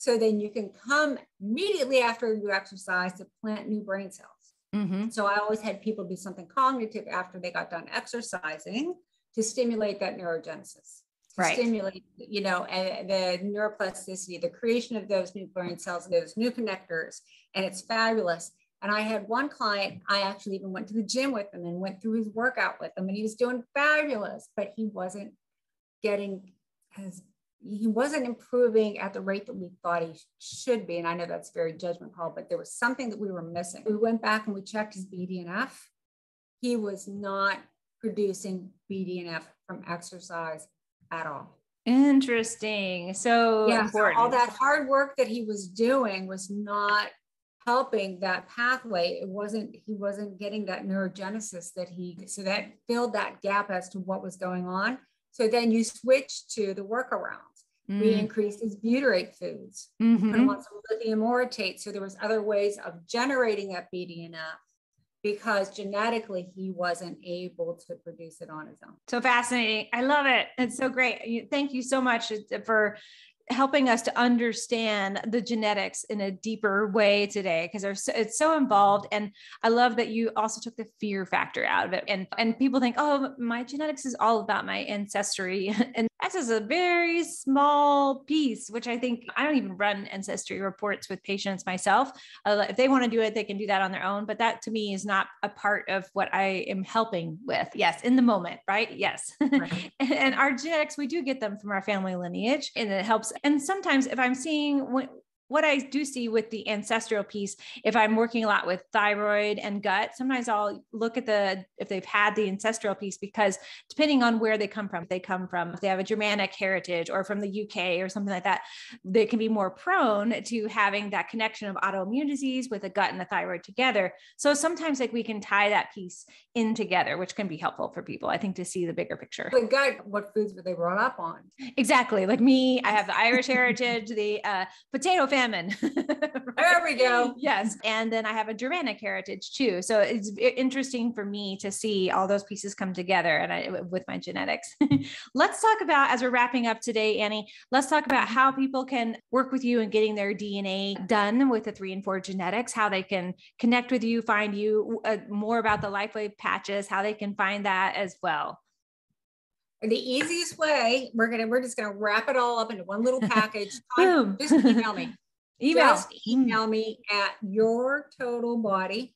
So then you can come immediately after you exercise to plant new brain cells. Mm-hmm. So I always had people do something cognitive after they got done exercising to stimulate that neurogenesis. right. Stimulate, you know, and the neuroplasticity, the creation of those new brain cells, those new connectors, and it's fabulous. And I had one client, I actually even went to the gym with him and went through his workout with him, and he was doing fabulous, but he wasn't getting as he wasn't improving at the rate that we thought he should be. And I know that's very judgment call, but there was something that we were missing. We went back and we checked his BDNF. He was not producing BDNF from exercise at all. Interesting. So yeah, so all that hard work that he was doing was not helping that pathway. It wasn't, he wasn't getting that neurogenesis that he, so that filled that gap as to what was going on. So then you switch to the workaround mm. we increased his butyrate foods, mm-hmm. put on some lithium orotate. So there was other ways of generating that BDNF because genetically he wasn't able to produce it on his own. So fascinating. I love it. It's so great. Thank you so much for helping us to understand the genetics in a deeper way today because so, it's so involved. And i love that you also took the fear factor out of it. And and people think oh my genetics is all about my ancestry. And that's just a very small piece which i think i don't even run ancestry reports with patients myself. Uh, if they want to do it they can do that on their own. But that to me is not a part of what i am helping with. Yes in the moment right? Yes. Right. and our genetics we do get them from our family lineage and it helps and sometimes if I'm seeing what I do see with the ancestral piece, if I'm working a lot with thyroid and gut, sometimes I'll look at the if they've had the ancestral piece because depending on where they come from, they come from, if they have a Germanic heritage or from the UK or something like that, they can be more prone to having that connection of autoimmune disease with the gut and the thyroid together. So sometimes like we can tie that piece in together, which can be helpful for people, I think, to see the bigger picture. The gut, what foods were they brought up on? Exactly. Like me, I have the Irish heritage, the uh, potato famine. right? There we go. Yes. And then I have a Germanic heritage too. So it's interesting for me to see all those pieces come together and I, with my genetics. let's talk about, as we're wrapping up today, Annie, let's talk about how people can work with you and getting their DNA done with the three and four genetics, how they can connect with you, find you uh, more about the LifeWave patches, how they can find that as well the easiest way we're gonna we're just gonna wrap it all up into one little package Boom. just email me Email. Just email me at your total body.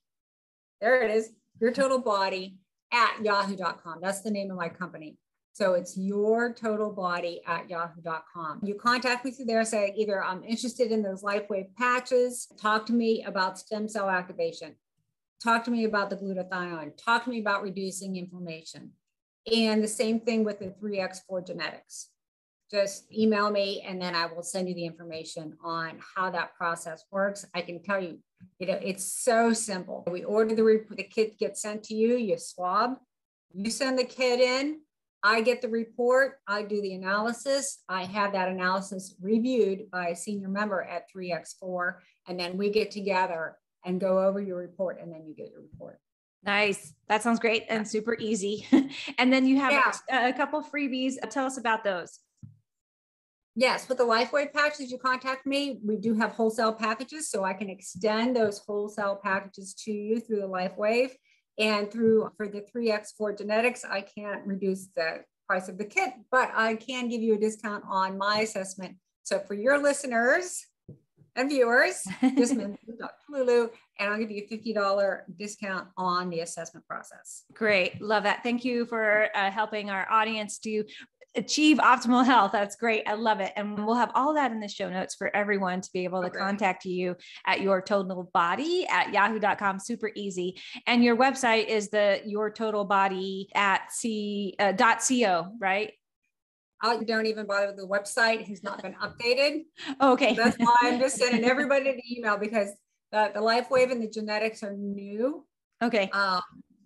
There it is, your total body at yahoo.com. That's the name of my company. So it's your total body at yahoo.com. You contact me through there, say either I'm interested in those LifeWave patches, talk to me about stem cell activation, talk to me about the glutathione, talk to me about reducing inflammation. And the same thing with the 3X4 genetics. Just email me and then I will send you the information on how that process works. I can tell you, you know, it's so simple. We order the, report, the kit gets sent to you, you swab, you send the kit in, I get the report, I do the analysis, I have that analysis reviewed by a senior member at 3X4, and then we get together and go over your report, and then you get your report. Nice. That sounds great and super easy. and then you have yeah. a, a couple freebies. Tell us about those. Yes, with the LifeWave packages, you contact me. We do have wholesale packages, so I can extend those wholesale packages to you through the LifeWave. And through for the 3X4 genetics, I can't reduce the price of the kit, but I can give you a discount on my assessment. So for your listeners and viewers, just Dr. Lulu, and I'll give you a $50 discount on the assessment process. Great. Love that. Thank you for uh, helping our audience do achieve optimal health. That's great. I love it. And we'll have all that in the show notes for everyone to be able to okay. contact you at your total body at yahoo.com. Super easy. And your website is the your total body at c uh, dot co, right? I don't even bother with the website has not been updated. Okay. That's why I'm just sending everybody an email because the, the LifeWave and the genetics are new. Okay. Um,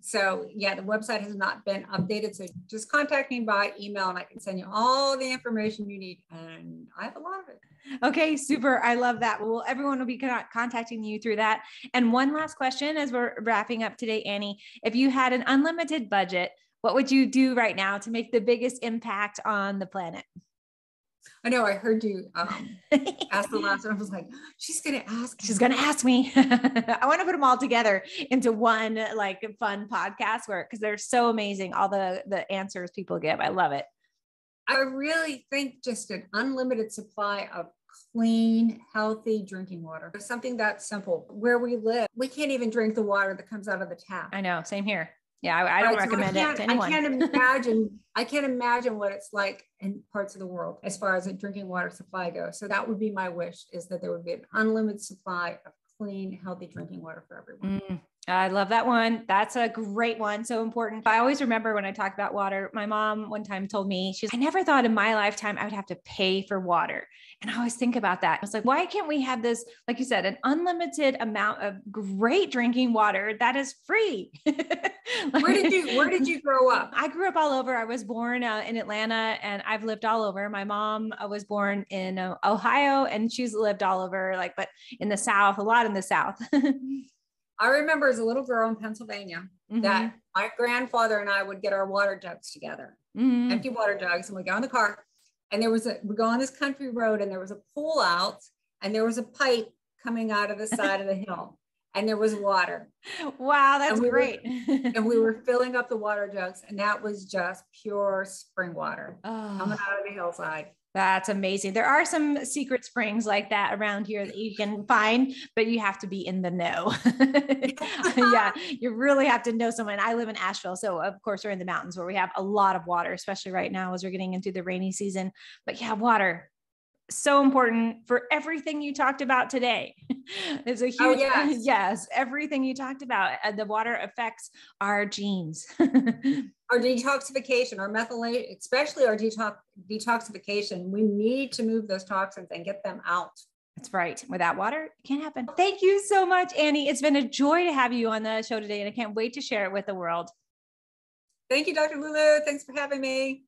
so yeah, the website has not been updated. So just contact me by email and I can send you all the information you need. And I have a lot of it. Okay, super. I love that. Well, everyone will be contacting you through that. And one last question as we're wrapping up today, Annie. If you had an unlimited budget, what would you do right now to make the biggest impact on the planet? I know I heard you um, ask the last one. I was like, she's going to ask. She's going to ask me. I want to put them all together into one like fun podcast where, cause they're so amazing. All the, the answers people give. I love it. I really think just an unlimited supply of clean, healthy drinking water. Something that simple. Where we live, we can't even drink the water that comes out of the tap. I know. Same here. Yeah, I, I don't right, recommend so I it to anyone. I can't imagine. I can't imagine what it's like in parts of the world as far as a drinking water supply goes. So that would be my wish: is that there would be an unlimited supply of clean, healthy drinking water for everyone. Mm, I love that one. That's a great one. So important. I always remember when I talk about water, my mom one time told me, she's, I never thought in my lifetime I would have to pay for water. And I always think about that. I was like, why can't we have this, like you said, an unlimited amount of great drinking water that is free? where did you, where did you grow up? I grew up all over. I was born uh, in Atlanta and I've lived all over. My mom uh, was born in uh, Ohio and she's lived all over, like, but in the South, a lot in the South. I remember as a little girl in Pennsylvania mm-hmm. that my grandfather and I would get our water jugs together, mm-hmm. empty water jugs, and we go in the car. And there was a, we go on this country road, and there was a pool out, and there was a pipe coming out of the side of the hill, and there was water. Wow, that's we great. Were, and we were filling up the water jugs, and that was just pure spring water oh. coming out of the hillside. That's amazing. There are some secret springs like that around here that you can find, but you have to be in the know. yeah, you really have to know someone. I live in Asheville, so of course we're in the mountains where we have a lot of water, especially right now as we're getting into the rainy season. But yeah, water so important for everything you talked about today. it's a oh, huge oh, yes. yes, everything you talked about. Uh, the water affects our genes. our detoxification, our methylation, especially our detox detoxification. We need to move those toxins and get them out. That's right. Without water, it can't happen. Thank you so much, Annie. It's been a joy to have you on the show today, and I can't wait to share it with the world. Thank you, Dr. Lulu. Thanks for having me.